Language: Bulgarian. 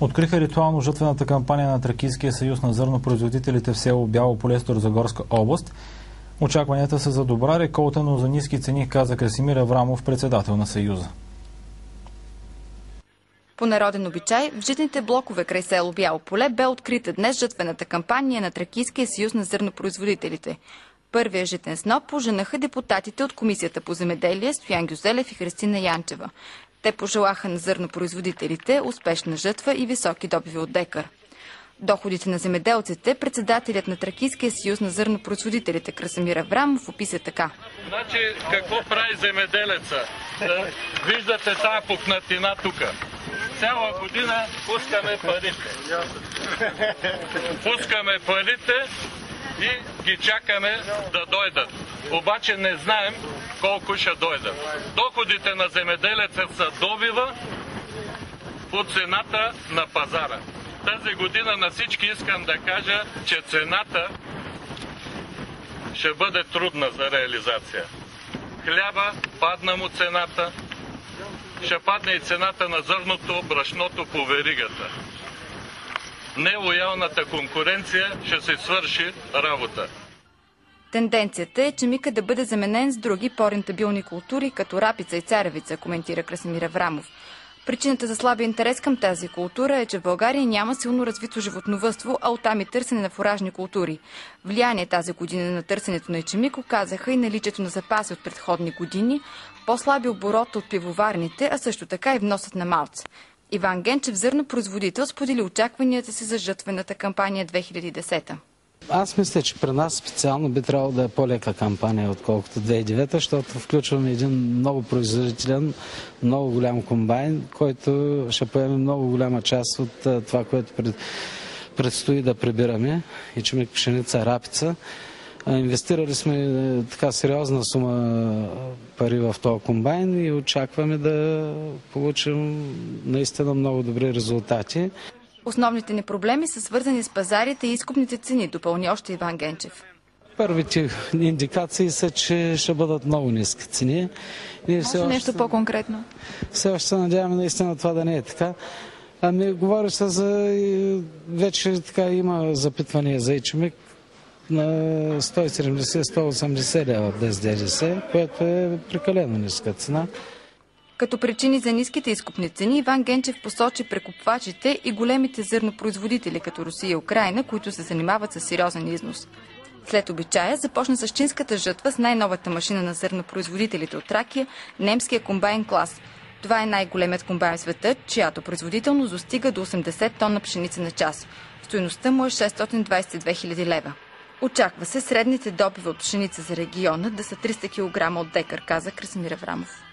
Откриха ритуално жътвената кампания на Тракийския съюз на зърнопроизводителите в село Бяло поле Старозагорска област. Очакванията са за добра реколта, но за ниски цени, каза Красимир Аврамов, председател на Съюза. По народен обичай, в житните блокове край село Бяло поле бе открита днес жътвената кампания на Тракийския съюз на зърнопроизводителите. Първия житен сноп поженаха депутатите от Комисията по земеделие Стоян Гюзелев и Христина Янчева. Те пожелаха на зърнопроизводителите успешна жътва и високи добиви от декар. Доходите на земеделците, председателят на Тракийския съюз на зърнопроизводителите Красамир Аврамов описа така. Значи, какво прави земеделеца? Да, виждате тази пукнатина тук. Цяла година пускаме парите. Пускаме парите и ги чакаме да дойдат. Обаче не знаем колко ще дойдат. Доходите на земеделеца са добива по цената на пазара. Тази година на всички искам да кажа, че цената ще бъде трудна за реализация. Хляба падна му цената, ще падне и цената на зърното, брашното по веригата. Нелоялната конкуренция ще се свърши работа. Тенденцията е чемика да бъде заменен с други по-рентабилни култури, като рапица и царевица, коментира Красимир Аврамов. Причината за слабия интерес към тази култура е, че в България няма силно развито животновътство, а оттам и търсене на фуражни култури. Влияние тази година на търсенето на ечемик оказаха и наличието на запаси от предходни години, по-слаби оборота от пивоварните, а също така и вносът на малце. Иван Генчев, зърнопроизводител, сподели очакванията си за жътвената кампания 2010. Аз мисля, че при нас специално би трябвало да е по-лека кампания, отколкото 2009, защото включваме един много производителен, много голям комбайн, който ще поеме много голяма част от това, което пред, предстои да прибираме. И че ми пшеница, рапица. Инвестирали сме така сериозна сума пари в този комбайн и очакваме да получим наистина много добри резултати. Основните ни проблеми са свързани с пазарите и изкупните цени, допълни още Иван Генчев. Първите индикации са, че ще бъдат много ниски цени. Ние Може нещо по-конкретно? Все още се надяваме наистина това да не е така. Ами, говори се за... Вече така има запитвания за ичемик на 170-180 лева без ДДС, което е прекалено ниска цена. Като причини за ниските изкупни цени, Иван Генчев посочи прекупвачите и големите зърнопроизводители, като Русия и Украина, които се занимават с сериозен износ. След обичая започна същинската жътва с най-новата машина на зърнопроизводителите от Тракия – немския комбайн клас. Това е най-големият комбайн в света, чиято производителност достига до 80 тонна пшеница на час. Стоеността му е 622 000 лева. Очаква се средните добиви от пшеница за региона да са 300 кг от декар, каза Красимир Аврамов.